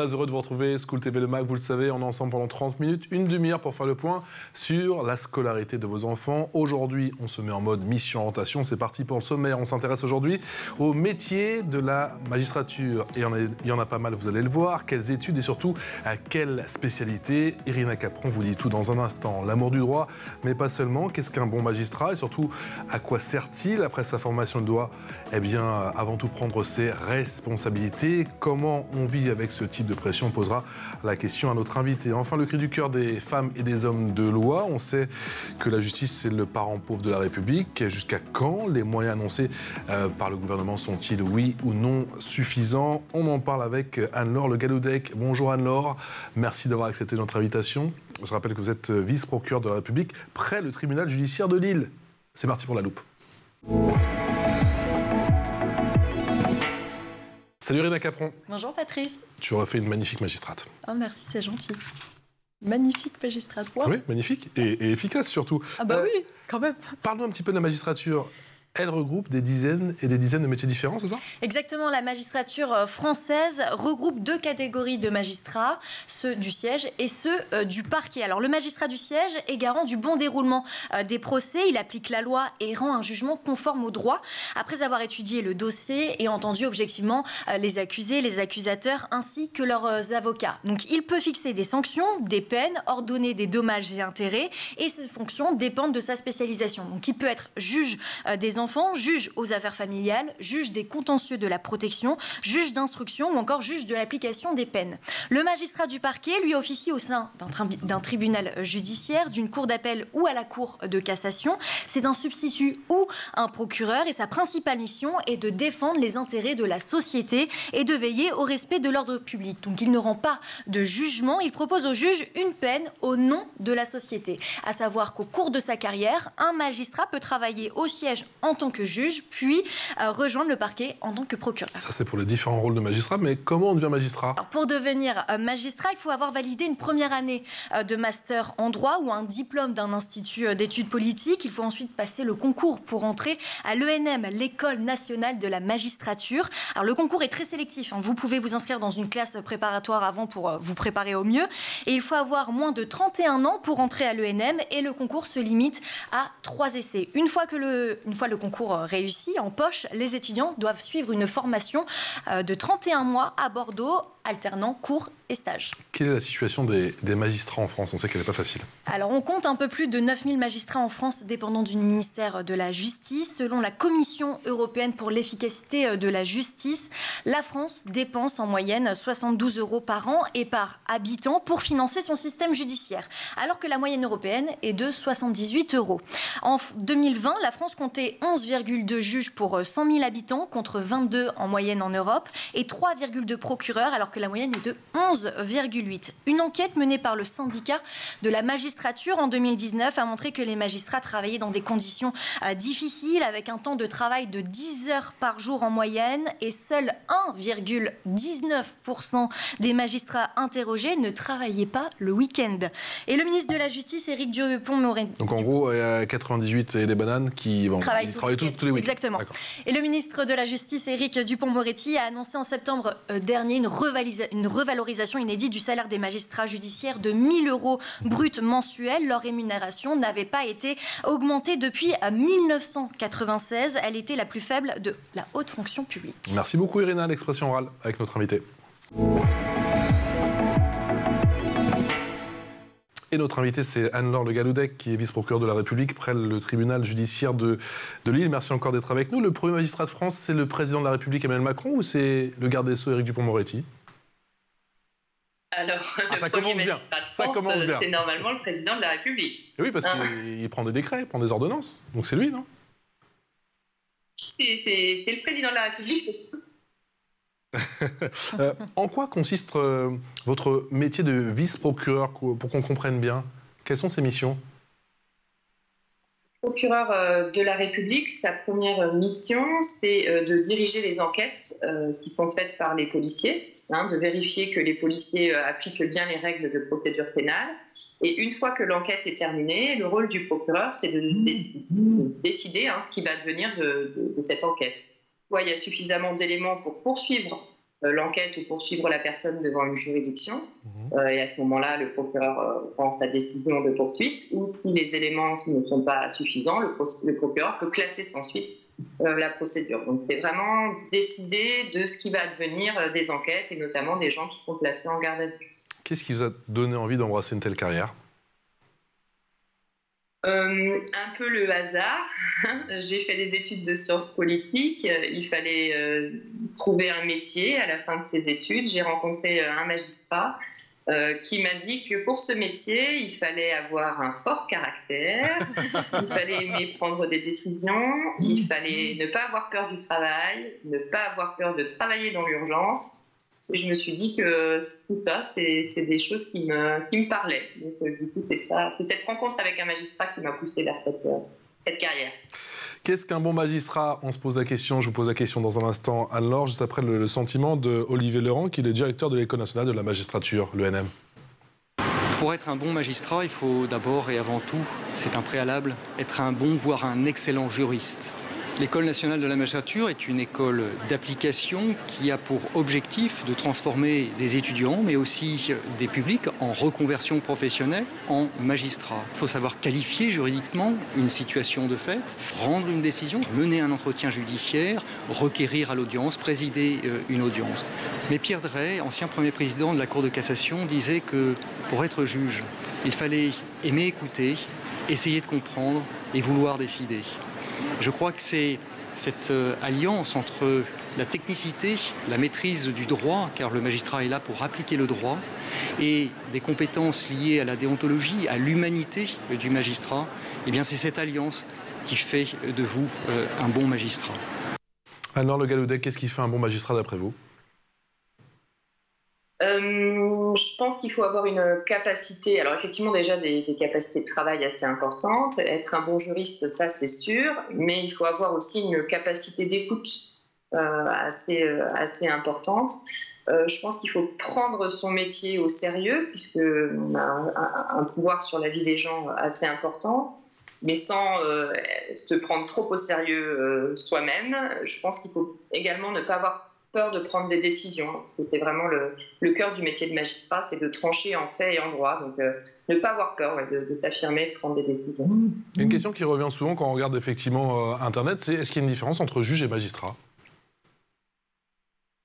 Très heureux de vous retrouver, School TV Le Mac, vous le savez, on est ensemble pendant 30 minutes, une demi-heure pour faire le point sur la scolarité de vos enfants. Aujourd'hui, on se met en mode mission orientation, c'est parti pour le sommaire. On s'intéresse aujourd'hui au métier de la magistrature. Et il y en a pas mal, vous allez le voir. Quelles études et surtout à quelle spécialité? Irina Capron vous dit tout dans un instant. L'amour du droit, mais pas seulement. Qu'est-ce qu'un bon magistrat? Et surtout à quoi sert-il? Après sa formation de droit Eh bien, avant tout prendre ses responsabilités. Comment on vit avec ce type de pression On posera la question à notre invité. Enfin, le cri du cœur des femmes et des hommes de loi. On sait que la justice, c'est le parent pauvre de la République. Jusqu'à quand les moyens annoncés euh, par le gouvernement sont-ils, oui ou non, suffisants? On en parle avec Anne-Laure Le Galoudec. Bonjour Anne-Laure, merci d'avoir accepté notre invitation. Je rappelle que vous êtes vice-procureur de la République près le tribunal judiciaire de Lille. C'est parti pour la loupe. Salut Rina Capron. Bonjour Patrice. Tu refais une magnifique magistrate. Oh merci, c'est gentil. Magnifique magistrate. Oui, magnifique et, efficace surtout. Ah bah euh, oui, quand même. Parle-nous un petit peu de la magistrature elle regroupe des dizaines et des dizaines de métiers différents, c'est ça? Exactement. La magistrature euh, française regroupe deux catégories de magistrats, ceux du siège et ceux euh, du parquet. Alors, le magistrat du siège est garant du bon déroulement euh, des procès. Il applique la loi et rend un jugement conforme au droit après avoir étudié le dossier et entendu objectivement les accusés, les accusateurs ainsi que leurs avocats. Donc, il peut fixer des sanctions, des peines, ordonner des dommages et intérêts et ces fonctions dépendent de sa spécialisation. Donc, il peut être juge des enfants, juge aux affaires familiales, juge des contentieux de la protection, juge d'instruction ou encore juge de l'application des peines. Le magistrat du parquet, lui, officie au sein d'un tribunal judiciaire, d'une cour d'appel ou à la cour de cassation. C'est un substitut ou un procureur et sa principale mission est de défendre les intérêts de la société et de veiller au respect de l'ordre public. Donc il ne rend pas de jugement, il propose au juge une peine au nom de la société. À savoir qu'au cours de sa carrière, un magistrat peut travailler au siège en en tant que juge, puis euh, rejoindre le parquet en tant que procureur. Ça, c'est pour les différents rôles de magistrat, mais comment on devient magistrat? Pour devenir euh, magistrat, il faut avoir validé une première année euh, de master en droit ou un diplôme d'un institut d'études politiques. Il faut ensuite passer le concours pour entrer à l'ENM, l'École nationale de la magistrature. Alors, le concours est très sélectif. Hein. Vous pouvez vous inscrire dans une classe préparatoire avant pour vous préparer au mieux. Et il faut avoir moins de 31 ans pour entrer à l'ENM et le concours se limite à trois essais. Une fois que le, une fois le concours réussi, en poche, les étudiants doivent suivre une formation euh, de 31 mois à Bordeaux alternant cours et stages. Quelle est la situation des, magistrats en France? On sait qu'elle n'est pas facile. Alors, on compte un peu plus de 9000 magistrats en France dépendant du ministère de la Justice. Selon la Commission européenne pour l'efficacité de la justice, la France dépense en moyenne 72 euros par an et par habitant pour financer son système judiciaire, alors que la moyenne européenne est de 78 euros. En 2020, la France comptait 11,2 juges pour 100 000 habitants contre 22 en moyenne en Europe et 3,2 procureurs alors que la moyenne est de 11,8. Une enquête menée par le syndicat de la magistrature en 2019 a montré que les magistrats travaillaient dans des conditions euh, difficiles, avec un temps de travail de 10 heures par jour en moyenne, et seul 1,19% des magistrats interrogés ne travaillaient pas le week-end. Et le ministre de la Justice, Éric Dupont-Moretti. Donc en gros, il y a 98 et des bananes qui vont travailler, tous, tous, les week-ends. Exactement. Et le ministre de la Justice, Éric Dupont-Moretti, a annoncé en septembre euh, dernier une une revalorisation inédite du salaire des magistrats judiciaires de 1000 euros bruts mensuels. Leur rémunération n'avait pas été augmentée depuis 1996. Elle était la plus faible de la haute fonction publique. Merci beaucoup Irina, l'expression orale avec notre invité. Et notre invité, c'est Anne-Laure Le Galoudec, qui est vice-procureur de la République près le tribunal judiciaire de, de Lille. Merci encore d'être avec nous. Le premier magistrat de France, c'est le président de la République, Emmanuel Macron, ou c'est le garde des Sceaux, Éric Dupont-Moretti alors, ah, le premier magistrat de France, c'est normalement le président de la République. oui, parce hein. qu'il prend des décrets, il prend des ordonnances. Donc c'est lui, non? C'est le président de la République. Euh, en quoi consiste euh, votre métier de vice-procureur, pour qu'on comprenne bien? Quelles sont ses missions? Procureur euh, de la République, sa première mission, c'est de diriger les enquêtes qui sont faites par les policiers Hein, de vérifier que les policiers euh, appliquent bien les règles de procédure pénale. Et une fois que l'enquête est terminée, le rôle du procureur, c'est de, décider hein, ce qui va devenir de, cette enquête. il y a suffisamment d'éléments pour poursuivre l'enquête ou poursuivre la personne devant une juridiction. Mhm. et à ce moment-là, le procureur prend sa décision de poursuite. Ou si les éléments ne sont pas suffisants, le, le procureur peut classer sans suite la procédure. Donc c'est vraiment décider de ce qui va advenir des enquêtes et notamment des gens qui sont placés en garde à vue. Qu'est-ce qui vous a donné envie d'embrasser une telle carrière? Euh, un peu le hasard. J'ai fait des études de sciences politiques. Il fallait euh, trouver un métier à la fin de ces études. J'ai rencontré euh, un magistrat qui m'a dit que pour ce métier, il fallait avoir un fort caractère, il fallait aimer prendre des décisions, il fallait ne pas avoir peur du travail, ne pas avoir peur de travailler dans l'urgence je me suis dit que tout ça, c'est des choses qui me, qui me parlaient. Donc, euh, du coup, c'est cette rencontre avec un magistrat qui m'a poussé vers cette, euh, cette carrière. Qu'est-ce qu'un bon magistrat? On se pose la question, je vous pose la question dans un instant. Alors, juste après le, sentiment de Olivier Laurent, qui est le directeur de l'École nationale de la magistrature, l'ENM. Pour être un bon magistrat, il faut d'abord et avant tout, c'est un préalable, être un bon, voire un excellent juriste. L'école nationale de la magistrature est une école d'application qui a pour objectif de transformer des étudiants, mais aussi des publics en reconversion professionnelle en magistrats. Il faut savoir qualifier juridiquement une situation de fait, rendre une décision, mener un entretien judiciaire, requérir à l'audience, présider euh, une audience. Mais Pierre Drey, ancien premier président de la Cour de cassation, disait que pour être juge, il fallait aimer écouter, essayer de comprendre et vouloir décider. Je crois que c'est cette euh, alliance entre la technicité, la maîtrise du droit, car le magistrat est là pour appliquer le droit, et des compétences liées à la déontologie, à l'humanité du magistrat, eh bien c'est cette alliance qui fait de vous euh, un bon magistrat. Alors Le Galoudec, qu'est-ce qui fait un bon magistrat d'après vous? Euh, je pense qu'il faut avoir une capacité, alors effectivement déjà des, capacités de travail assez importantes, être un bon juriste, ça c'est sûr, mais il faut avoir aussi une capacité d'écoute euh, assez, euh, assez importante. je pense qu'il faut prendre son métier au sérieux, puisqu'on a un, un, pouvoir sur la vie des gens assez important, mais sans se prendre trop au sérieux soi-même. Je pense qu'il faut également ne pas avoir peur de prendre des décisions, hein, parce que c'est vraiment le, cœur du métier de magistrat, c'est de trancher en fait et en droit. Donc, euh, ne pas avoir peur de, de s'affirmer, de prendre des décisions. Une question qui revient souvent quand on regarde effectivement euh, Internet, c'est est-ce qu'il y a une différence entre juge et magistrat?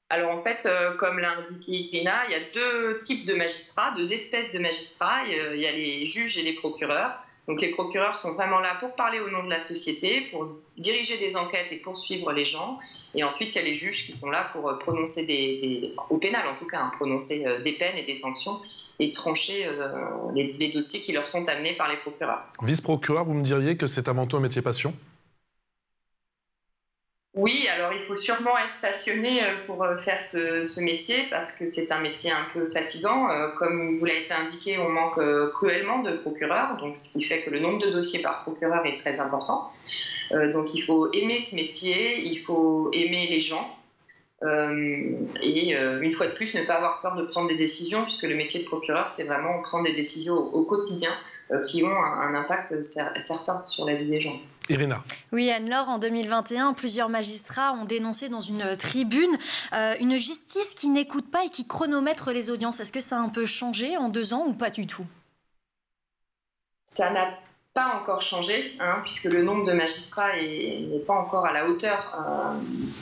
Alors en fait, euh, comme l'a indiqué Irina, il y a deux types de magistrats, deux espèces de magistrats. Il y a les juges et les procureurs. Donc les procureurs sont vraiment là pour parler au nom de la société, pour diriger des enquêtes et poursuivre les gens. Et ensuite, il y a les juges qui sont là pour euh, prononcer des, au pénal en tout cas, hein, prononcer euh, des peines et des sanctions et trancher les, les, dossiers qui leur sont amenés par les procureurs. Vice-procureur, vous me diriez que c'est avant tout un métier passion? Oui, alors il faut sûrement être passionné euh, pour euh, faire ce, métier parce que c'est un métier un peu fatigant. Euh, comme vous l'a été indiqué, on manque cruellement de procureurs, donc ce qui fait que le nombre de dossiers par procureur est très important. Donc il faut aimer ce métier, il faut aimer les gens. et une fois de plus, ne pas avoir peur de prendre des décisions, puisque le métier de procureur, c'est vraiment prendre des décisions au, quotidien qui ont un impact certain sur la vie des gens. Irina. Oui, Anne-Laure, en 2021, plusieurs magistrats ont dénoncé dans une tribune euh, une justice qui n'écoute pas et qui chronomètre les audiences. Est-ce que ça a un peu changé en deux ans ou pas du tout? Ça n'a pas encore changé, hein, puisque le nombre de magistrats n'est pas encore à la hauteur euh,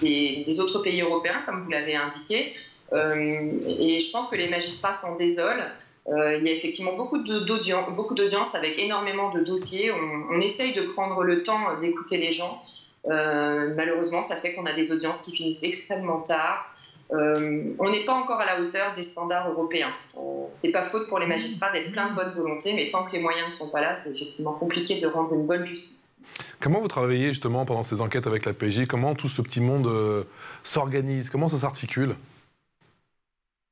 des, autres pays européens, comme vous l'avez indiqué. Euh, et je pense que les magistrats s'en désolent. Euh, il y a effectivement beaucoup d'audiences avec énormément de dossiers. On, essaye de prendre le temps d'écouter les gens. Euh, malheureusement, ça fait qu'on a des audiences qui finissent extrêmement tard. Euh, on n'est pas encore à la hauteur des standards européens. n'est pas faute pour les magistrats d'être plein de bonne volonté, mais tant que les moyens ne sont pas là, c'est effectivement compliqué de rendre une bonne justice. Comment vous travaillez justement pendant ces enquêtes avec la PJ Comment tout ce petit monde s'organise? Comment ça s'articule?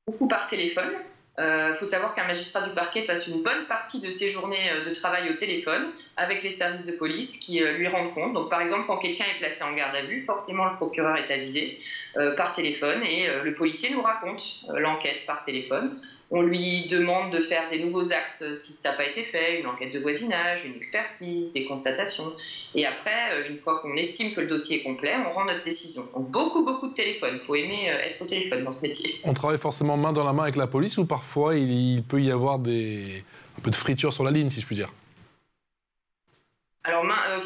Beaucoup par téléphone. Il euh, faut savoir qu'un magistrat du parquet passe une bonne partie de ses journées euh, de travail au téléphone avec les services de police qui euh, lui rendent compte. Donc, par exemple, quand quelqu'un est placé en garde à vue, forcément le procureur est avisé par téléphone et le policier nous raconte l'enquête par téléphone. On lui demande de faire des nouveaux actes si ça n'a pas été fait, une enquête de voisinage, une expertise, des constatations. Et après, une fois qu'on estime que le dossier est complet, on rend notre décision. Donc beaucoup, beaucoup de téléphone. Il faut aimer être au téléphone dans ce métier. On travaille forcément main dans la main avec la police ou parfois il peut y avoir des... un peu de friture sur la ligne, si je puis dire? Alors, euh,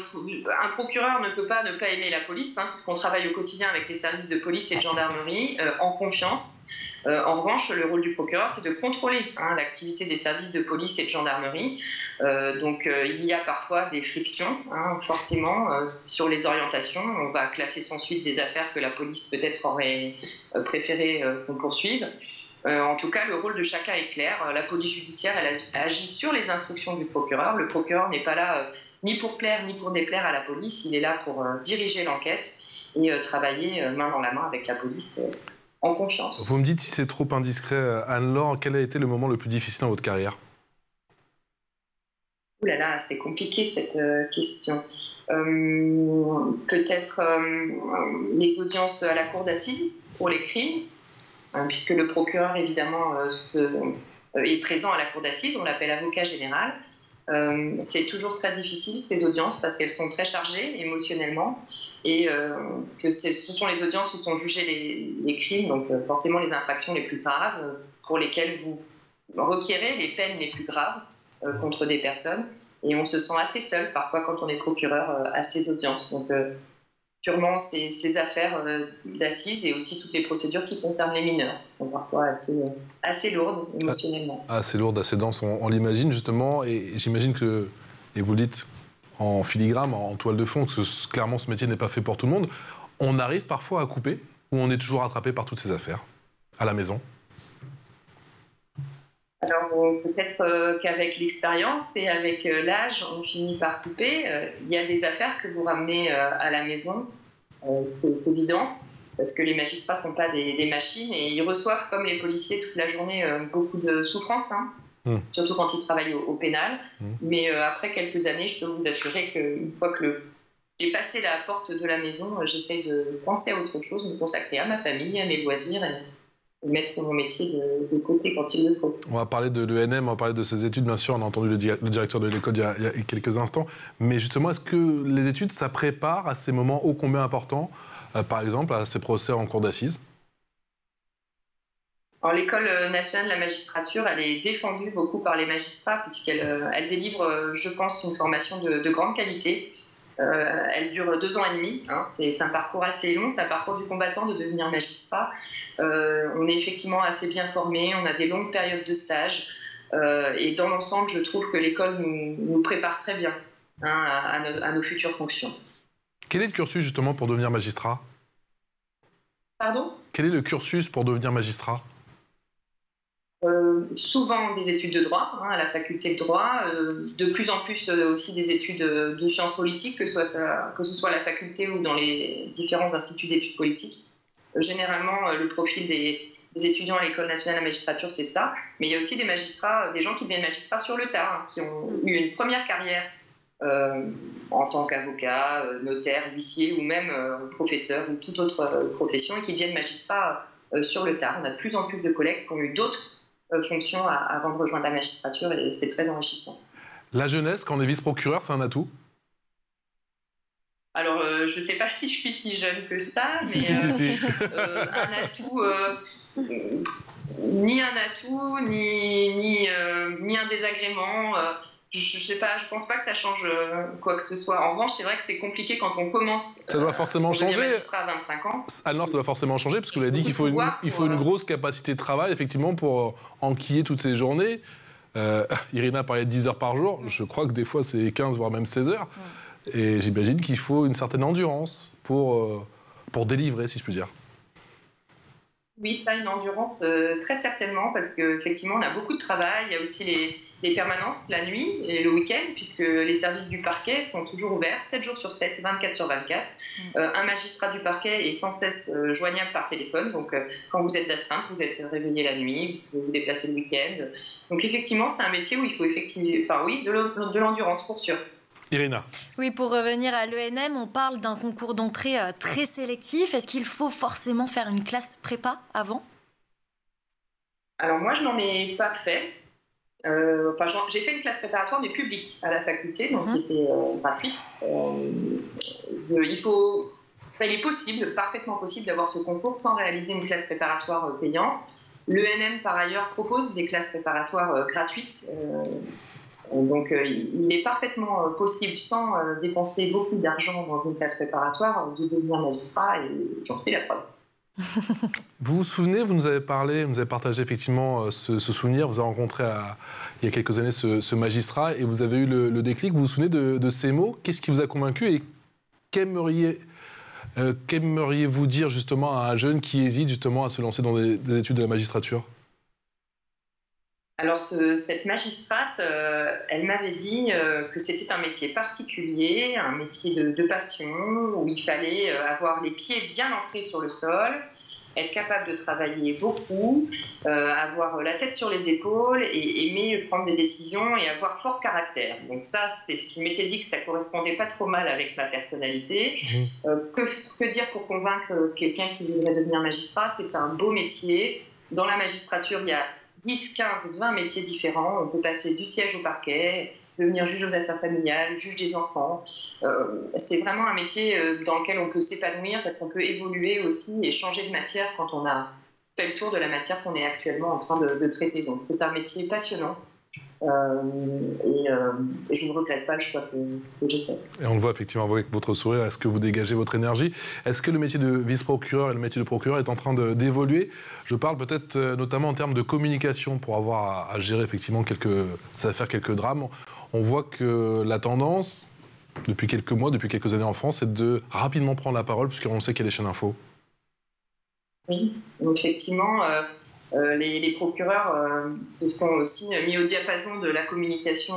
un procureur ne peut pas ne pas aimer la police, hein, puisqu'on travaille au quotidien avec les services de police et de gendarmerie euh, en confiance. Euh, en revanche, le rôle du procureur, c'est de contrôler hein, l'activité des services de police et de gendarmerie. donc, il y a parfois des frictions, hein, forcément, sur les orientations. On va classer sans suite des affaires que la police peut-être aurait préféré qu'on poursuive. en tout cas, le rôle de chacun est clair. La police judiciaire, elle agit sur les instructions du procureur. Le procureur n'est pas là ni pour plaire ni pour déplaire à la police. Il est là pour euh, diriger l'enquête et euh, travailler euh, main dans la main avec la police en confiance. Vous me dites si c'est trop indiscret, Anne-Laure, quel a été le moment le plus difficile dans votre carrière? Ouh là là, c'est compliqué cette question. Peut-être les audiences à la cour d'assises pour les crimes, hein, puisque le procureur évidemment est présent à la cour d'assises, on l'appelle avocat général. Euh, c'est toujours très difficile ces audiences parce qu'elles sont très chargées émotionnellement et euh, que ce sont les audiences où sont jugés les, crimes, donc euh, forcément les infractions les plus graves pour lesquelles vous requérez les peines les plus graves contre des personnes. Et on se sent assez seul parfois quand on est procureur à ces audiences. Sûrement ces, ces affaires euh, d'assises et aussi toutes les procédures qui concernent les mineurs, qui sont parfois assez, euh, assez lourdes émotionnellement. Ah, assez lourdes, assez denses, on, l'imagine justement, et j'imagine que, et vous le dites en filigrane, en toile de fond, que clairement ce métier n'est pas fait pour tout le monde, on arrive parfois à couper, ou on est toujours attrapé par toutes ces affaires, à la maison? Alors peut-être qu'avec l'expérience et avec l'âge, on finit par couper. Il y a des affaires que vous ramenez à la maison, c'est évident, parce que les magistrats ne sont pas des, machines et ils reçoivent, comme les policiers, toute la journée beaucoup de souffrance, hein, mmh. surtout quand ils travaillent au, pénal. Mmh. Mais après quelques années, je peux vous assurer qu'une fois que j'ai passé la porte de la maison, j'essaie de penser à autre chose, me consacrer à ma famille, à mes loisirs mettre mon métier de, côté quand il le faut. On va parler de l'ENM, on va parler de ses études, bien sûr, on a entendu le, directeur de l'école il, y a quelques instants, mais justement, est-ce que les études, ça prépare à ces moments ô combien importants, euh, par exemple, à ces procès en cour d'assises? L'école nationale de la magistrature, elle est défendue beaucoup par les magistrats puisqu'elle euh, elle délivre, euh, je pense, une formation de, de grande qualité euh, elle dure deux ans et demi. Hein. c'est un parcours assez long, c'est un parcours du combattant de devenir magistrat. Euh, on est effectivement assez bien formé, on a des longues périodes de stage. Euh, et dans l'ensemble, je trouve que l'école nous, prépare très bien hein, à, nos, futures fonctions. Quel est le cursus justement pour devenir magistrat? Pardon? Quel est le cursus pour devenir magistrat? Euh, souvent des études de droit hein, à la faculté de droit, euh, de plus en plus euh, aussi des études de sciences politiques, que, ce soit à la faculté ou dans les différents instituts d'études politiques. généralement, le profil des, étudiants à l'École nationale de la magistrature, c'est ça. Mais il y a aussi des magistrats, des gens qui deviennent magistrats sur le tard, hein, qui ont eu une première carrière en tant qu'avocat, notaire, huissier ou même professeur ou toute autre profession et qui deviennent magistrats sur le tard. On a de plus en plus de collègues qui ont eu d'autres fonction avant de rejoindre la magistrature et c'est très enrichissant. La jeunesse, quand on est vice-procureur, c'est un atout? Alors, euh, je ne sais pas si je suis si jeune que ça, mais euh, un atout, ni un atout, ni, ni, ni un désagrément je, sais pas, je pense pas que ça change euh, quoi que ce soit. En revanche, c'est vrai que c'est compliqué quand on commence. Ça doit forcément changer. à 25 ans. Non, ça doit forcément changer parce que vous avez dit qu'il faut, une, il faut une euh, grosse capacité de travail effectivement pour euh, enquiller toutes ces journées. Irina parlait de 10 heures par jour. Je crois que des fois c'est 15 voire même 16 heures. Et j'imagine qu'il faut une certaine endurance pour, pour délivrer, si je puis dire. Oui, ça, une endurance très certainement, parce qu'effectivement, on a beaucoup de travail. Il y a aussi les, les permanences la nuit et le week-end, puisque les services du parquet sont toujours ouverts 7 jours sur 7, 24 sur 24. Mm. Euh, un magistrat du parquet est sans cesse euh, joignable par téléphone, donc euh, quand vous êtes d'astreinte, vous êtes réveillé la nuit, vous pouvez vous déplacer le week-end. Donc effectivement, c'est un métier où il faut effectivement, enfin oui, de l'endurance pour sûr. Irina. Oui, pour revenir à l'ENM, on parle d'un concours d'entrée très sélectif. Est-ce qu'il faut forcément faire une classe prépa avant? Alors moi, je n'en ai pas fait. Euh, enfin, j'ai fait une classe préparatoire, mais publique, à la faculté, donc qui mhm. était euh, gratuite. il faut... il est possible, parfaitement possible, d'avoir ce concours sans réaliser une classe préparatoire payante. L'ENM, par ailleurs, propose des classes préparatoires gratuites. Donc, il est parfaitement possible, sans dépenser beaucoup d'argent dans une classe préparatoire, de devenir magistrat, et j'en fais la preuve. vous vous souvenez, vous nous avez parlé, vous nous avez partagé effectivement euh, ce, souvenir, vous avez rencontré il y a quelques années ce, magistrat et vous avez eu le, déclic. Vous vous souvenez de, ces mots? Qu'est-ce qui vous a convaincu et euh, qu'aimeriez-vous dire justement à un jeune qui hésite justement à se lancer dans des études de la magistrature? Alors, cette magistrate, euh, elle m'avait dit euh, que c'était un métier particulier, un métier de, passion, où il fallait euh, avoir les pieds bien ancrés sur le sol, être capable de travailler beaucoup, avoir la tête sur les épaules et aimer prendre des décisions et avoir fort caractère. Donc ça, je m'étais dit que ça correspondait pas trop mal avec ma personnalité. Mmh. que, que dire pour convaincre quelqu'un qui voudrait devenir magistrat? C'est un beau métier. Dans la magistrature, il y a 10, 15, 20 métiers différents. On peut passer du siège au parquet, devenir juge aux affaires familiales, juge des enfants. Euh, c'est vraiment un métier euh, dans lequel on peut s'épanouir parce qu'on peut évoluer aussi et changer de matière quand on a fait le tour de la matière qu'on est actuellement en train de, de traiter. Donc c'est un métier passionnant. Euh, euh, et, je ne regrette pas le choix que, j'ai fait. Et on le voit effectivement avec votre sourire, est-ce que vous dégagez votre énergie? Est-ce que le métier de vice-procureur et le métier de procureur est en train d'évoluer? Je parle peut-être euh, notamment en termes de communication pour avoir à, gérer effectivement quelques affaires, quelques drames. On voit que la tendance, depuis quelques mois, depuis quelques années en France, c'est de rapidement prendre la parole puisqu'on sait qu'il y a des chaînes info. Oui, effectivement, euh, les, procureurs euh, sont aussi mis au diapason de la communication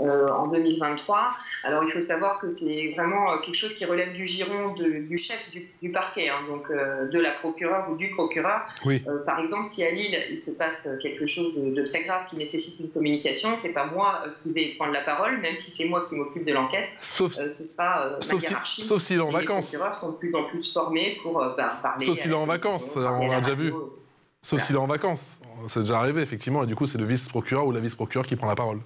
euh, en 2023. Alors il faut savoir que c'est vraiment quelque chose qui relève du giron du chef du, parquet, hein, donc de la procureure ou du procureur. par exemple, si à Lille il se passe quelque chose de, très grave qui nécessite une communication, c'est pas moi qui vais prendre la parole, même si c'est moi qui m'occupe de l'enquête. Sauf, ce sera ma hiérarchie. sauf s'il est en vacances. Les procureurs sont de plus en plus formés pour bah, parler. Sauf s'il est en vacances, on a déjà vu. Sauf s'il est en vacances. C'est déjà arrivé, effectivement, et du coup, c'est le vice-procureur ou la vice-procureure qui prend la parole.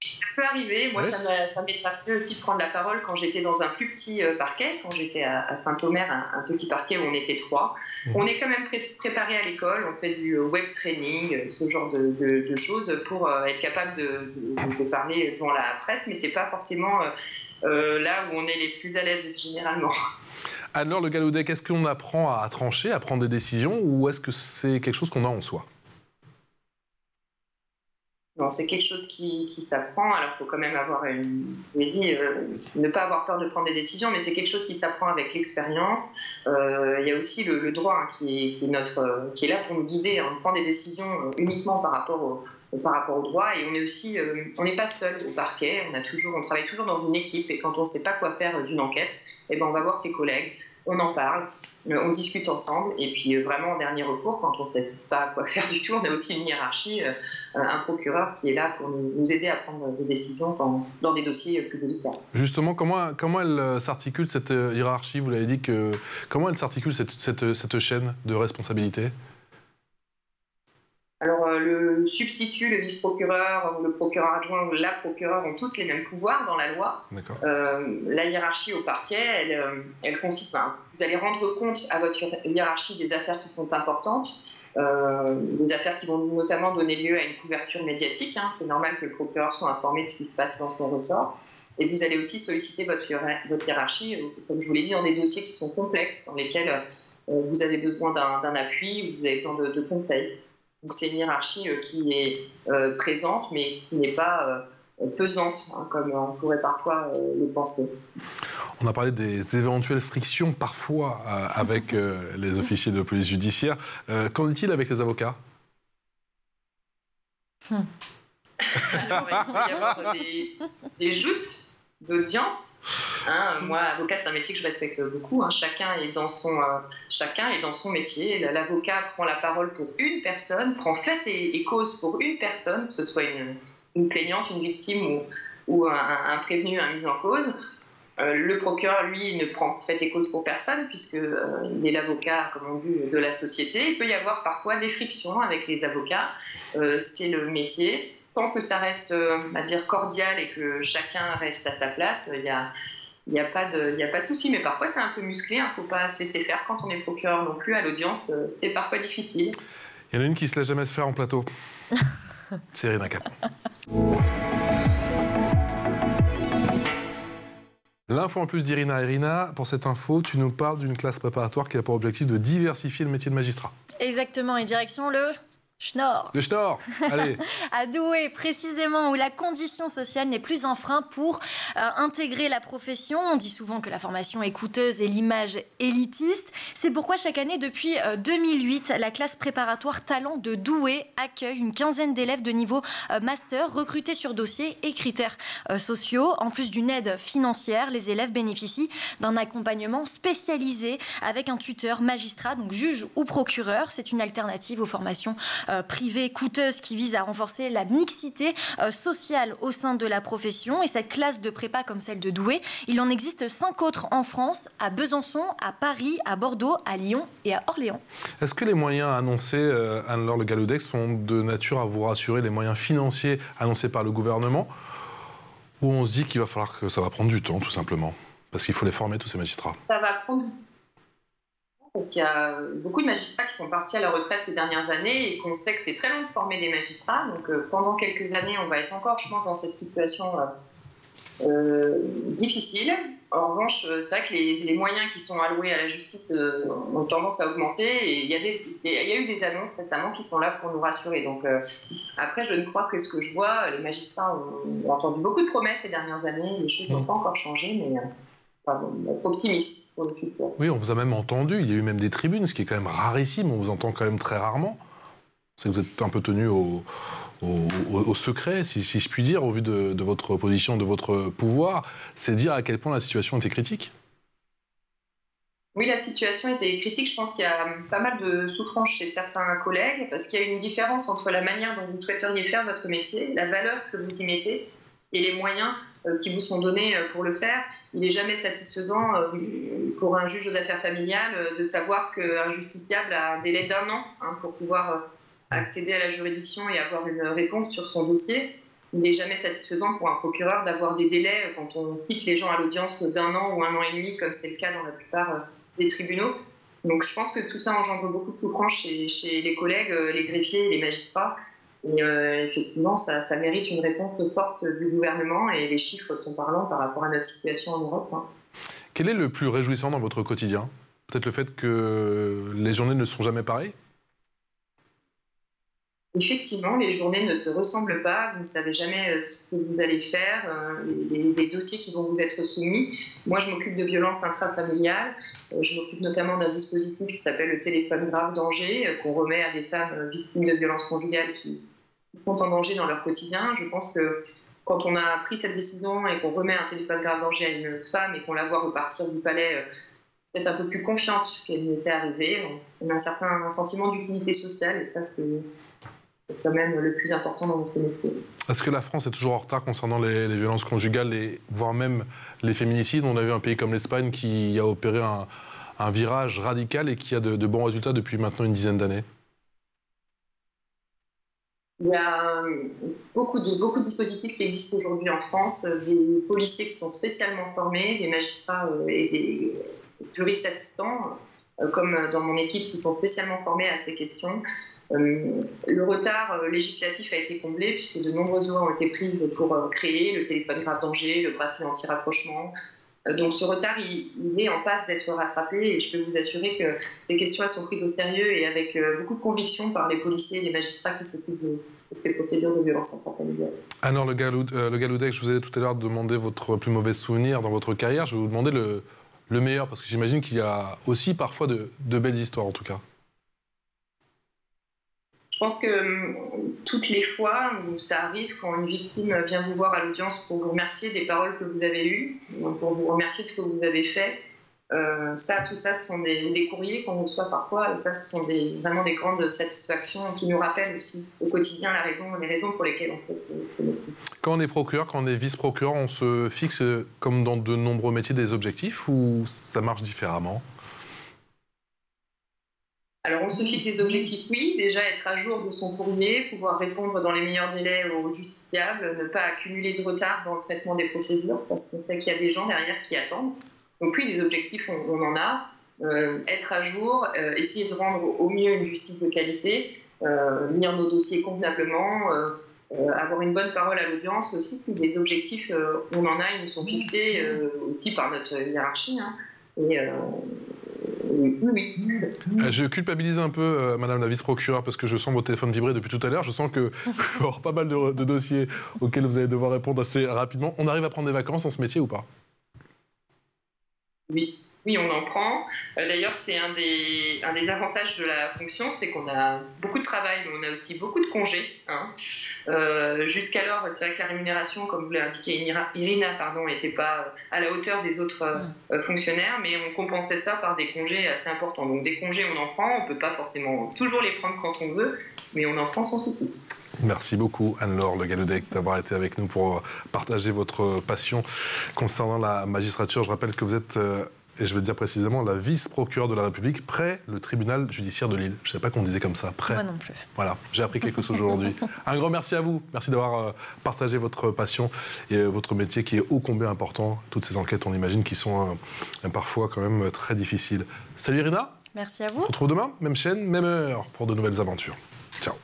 Ça peut arriver. Moi, ça m'est arrivé aussi de prendre la parole quand j'étais dans un plus petit euh, parquet, quand j'étais à, Saint-Omer, un, petit parquet où on était trois. Mmh. On est quand même préparé à l'école, on fait du euh, web training, euh, ce genre de, choses pour être capable de, parler devant la presse, mais c'est pas forcément là où on est les plus à l'aise généralement. Alors, Le Galoudec, est-ce qu'on apprend à trancher, à prendre des décisions, ou est-ce que c'est quelque chose qu'on a en soi? Non, c'est quelque chose qui, s'apprend. Alors, il faut quand même avoir une. dit, euh, ne pas avoir peur de prendre des décisions, mais c'est quelque chose qui s'apprend avec l'expérience. Euh, il y a aussi le, droit hein, qui, est, notre, qui est là pour nous guider. Hein. On prend des décisions euh, uniquement par rapport au, par rapport au droit et on est aussi on n'est pas seul au parquet on a toujours on travaille toujours dans une équipe et quand on ne sait pas quoi faire d'une enquête eh ben on va voir ses collègues on en parle, euh, on discute ensemble, et puis euh, vraiment en dernier recours, quand on ne sait pas quoi faire du tout, on a aussi une hiérarchie, euh, un procureur qui est là pour nous, aider à prendre des décisions dans, des dossiers plus délicats. Justement, comment, comment elle s'articule cette hiérarchie? Vous l'avez dit que comment elle s'articule cette, cette chaîne de responsabilité? Alors, euh, le substitut, le vice-procureur, le procureur adjoint ou la procureure ont tous les mêmes pouvoirs dans la loi. Euh, la hiérarchie au parquet, elle, euh, elle consiste. à vous allez rendre compte à votre hiérarchie des affaires qui sont importantes, des affaires qui vont notamment donner lieu à une couverture médiatique. Hein. C'est normal que le procureur soit informé de ce qui se passe dans son ressort. Et vous allez aussi solliciter votre, votre hiérarchie, comme je vous l'ai dit, dans des dossiers qui sont complexes, dans lesquels vous avez besoin d'un appui ou vous avez besoin de, de conseils. Donc c'est une hiérarchie euh, qui est euh, présente, mais qui n'est pas euh, pesante, hein, comme on pourrait parfois le penser. On a parlé des éventuelles frictions parfois avec les officiers de police judiciaire. Qu'en est-il avec les avocats? Hmm. Alors, il peut y avoir des, des joutes d'audience. Hein, moi, avocat, c'est un métier que je respecte beaucoup. Hein. Chacun, est dans son, euh, chacun est dans son métier. L'avocat prend la parole pour une personne, prend fait et, cause pour une personne, que ce soit une, plaignante, une victime ou, ou un, prévenu, un mis en cause. le procureur, lui, ne prend fait et cause pour personne, puisqu'il est l'avocat, comme on dit, de la société. Il peut y avoir parfois des frictions avec les avocats. c'est le métier. Tant que ça reste, on dire, cordial et que chacun reste à sa place, il y a il n'y a pas de, a pas de souci, mais parfois c'est un peu musclé, il hein, ne faut pas se laisser faire quand on est procureur non plus à l'audience, euh, c'est parfois difficile. Il y en a une qui se laisse jamais se faire en plateau. c'est Irina Cap. L'info en plus d'Irina. Irina, pour cette info, tu nous parles d'une classe préparatoire qui a pour objectif de diversifier le métier de magistrat. Exactement, et direction le Schnorr. Le Schnorr, allez. à Douai, précisément, où la condition sociale n'est plus un frein pour euh, intégrer la profession. On dit souvent que la formation est coûteuse et l'image élitiste. C'est pourquoi chaque année, depuis 2008, euh, la classe préparatoire talent de Douai accueille une quinzaine d'élèves de niveau euh, master recrutés sur dossier et critères sociaux. En plus d'une aide financière, les élèves bénéficient d'un accompagnement spécialisé avec un tuteur magistrat, donc juge ou procureur. C'est une alternative aux formations euh, privée coûteuse qui vise à renforcer la mixité euh, sociale au sein de la profession. Et cette classe de prépa comme celle de Douai, il en existe cinq autres en France, à Besançon, à Paris, à Bordeaux, à Lyon et à Orléans. Est-ce que les moyens annoncés, euh, Anne-Laure Le Galodex, sont de nature à vous rassurer, les moyens financiers annoncés par le gouvernement? Ou on se dit qu'il va falloir que ça va prendre du temps, tout simplement? Parce qu'il faut les former, tous ces magistrats. Ça va prendre parce qu'il y a beaucoup de magistrats qui sont partis à la retraite ces dernières années et qu'on sait que c'est très long de former des magistrats. Donc euh, pendant quelques années, on va être encore, je pense, dans cette situation euh, euh, difficile. En revanche, c'est vrai que les, moyens qui sont alloués à la justice ont tendance à augmenter et il y, a des, il y, a eu des annonces récemment qui sont là pour nous rassurer. Donc après, je ne crois que ce que je vois, les magistrats ont, entendu beaucoup de promesses ces dernières années, les choses n'ont pas encore changé, mais optimiste pour le futur. Oui, on vous a même entendu, il y a eu même des tribunes, ce qui est quand même rarissime, on vous entend quand même très rarement. C'est que vous êtes un peu tenu au, au, secret, si, je puis dire, au vu de, votre position, de votre pouvoir, c'est dire à quel point la situation était critique. Oui, la situation était critique. Je pense qu'il y a pas mal de souffrance chez certains collègues parce qu'il y a une différence entre la manière dont vous souhaiteriez faire votre métier, la valeur que vous y mettez et les moyens euh, qui vous sont donnés euh, pour le faire. Il n'est jamais satisfaisant euh, pour un juge aux affaires familiales de savoir qu'un justiciable a un délai d'un an hein, pour pouvoir accéder à la juridiction et avoir une réponse sur son dossier. Il n'est jamais satisfaisant pour un procureur d'avoir des délais quand on pique les gens à l'audience d'un an ou un an et demi, comme c'est le cas dans la plupart des tribunaux. Donc je pense que tout ça engendre beaucoup de souffrance chez, chez les collègues, les greffiers, les magistrats. Et euh, effectivement, ça, mérite une réponse forte du gouvernement et les chiffres sont parlants par rapport à notre situation en Europe. Hein. Quel est le plus réjouissant dans votre quotidien? Peut-être le fait que les journées ne sont jamais pareilles? Effectivement, les journées ne se ressemblent pas. Vous ne savez jamais euh, ce que vous allez faire, euh, les, dossiers qui vont vous être soumis. Moi, je m'occupe de violences intrafamiliales. Je m'occupe notamment d'un dispositif qui s'appelle le téléphone grave danger, qu'on remet à des femmes victimes de violences conjugales qui sont en danger dans leur quotidien. Je pense que quand on a pris cette décision et qu'on remet un téléphone grave danger à une femme et qu'on la voit repartir du palais euh, peut-être un peu plus confiante qu'elle n'était arrivée, on a un certain sentiment d'utilité sociale et ça c'est quand même le plus important dans notre métier. Est-ce que la France est toujours en retard concernant les, violences conjugales, et, voire même les féminicides? On a vu un pays comme l'Espagne qui a opéré un, virage radical et qui a de bons résultats depuis maintenant une dizaine d'années. Il y a euh, beaucoup de, beaucoup de dispositifs qui existent aujourd'hui en France, euh, des policiers qui sont spécialement formés, des magistrats euh, et des juristes assistants, comme dans mon équipe, qui sont spécialement formés à ces questions. Le retard législatif a été comblé puisque de nombreuses lois ont été prises pour créer le téléphone grave danger, le bracelet anti-rapprochement. Donc ce retard, il, est en passe d'être rattrapé et je peux vous assurer que ces questions sont prises au sérieux et avec beaucoup de conviction par les policiers et les magistrats qui s'occupent de, ces procédures de violence intrafamiliale. Alors, le, Galoud, euh, le Galoudec, je vous ai tout à l'heure demandé votre plus mauvais souvenir dans votre carrière. Je vais vous demander le, le meilleur, parce que j'imagine qu'il y a aussi parfois de, belles histoires, en tout cas. Je pense que hum, toutes les fois où ça arrive, quand une victime vient vous voir à l'audience pour vous remercier des paroles que vous avez eues, pour vous remercier de ce que vous avez fait, Euh, ça, tout ça, ce sont des, courriers qu'on reçoit parfois. ça, ce sont vraiment des grandes satisfactions qui nous rappellent aussi au quotidien les raisons pour lesquelles on fait Quand on est procureur, quand on est vice-procureur, on se fixe, comme dans de nombreux métiers, des objectifs ou ça marche différemment? Alors, on se fixe des objectifs, oui. Déjà, être à jour de son courrier, pouvoir répondre dans les meilleurs délais aux justiciables, ne pas accumuler de retard dans le traitement des procédures, parce qu'on sait qu'il y a des gens derrière qui attendent. Donc oui, des objectifs, on, en a. Euh, être à jour, euh, essayer de rendre au mieux une justice de qualité, euh, lire nos dossiers convenablement, avoir une bonne parole à l'audience aussi. Les objectifs, on en a, ils nous sont fixés aussi par notre hiérarchie. Hein. Je culpabilise un peu, Madame la vice-procureure, parce que je sens votre téléphone vibrer depuis tout à l'heure. Je sens que y aura pas mal de, de dossiers auxquels vous allez devoir répondre assez rapidement. On arrive à prendre des vacances dans ce métier ou pas? Oui, oui, on en prend. Euh, d'ailleurs, c'est un des, un des avantages de la fonction, c'est qu'on a beaucoup de travail, mais on a aussi beaucoup de congés. Hein. Euh, jusqu'alors, c'est vrai que la rémunération, comme vous l'avez indiqué Irina, pardon, n'était pas à la hauteur des autres euh, fonctionnaires, mais on compensait ça par des congés assez importants. Donc des congés, on en prend. On ne peut pas forcément toujours les prendre quand on veut, mais on en prend sans souci. Merci beaucoup Anne-Laure Le Galudec d'avoir été avec nous pour partager votre passion concernant la magistrature. Je rappelle que vous êtes euh, et je veux dire précisément la vice-procureure de la République près le tribunal judiciaire de Lille. Je ne savais pas qu'on disait comme ça, près. Moi non plus. Voilà, j'ai appris quelque chose aujourd'hui. Un grand merci à vous. Merci d'avoir euh, partagé votre passion et euh, votre métier qui est ô combien important. Toutes ces enquêtes, on imagine, qui sont parfois quand même très difficiles. Salut Irina. Merci à vous. On se retrouve demain, même chaîne, même heure, pour de nouvelles aventures. Ciao.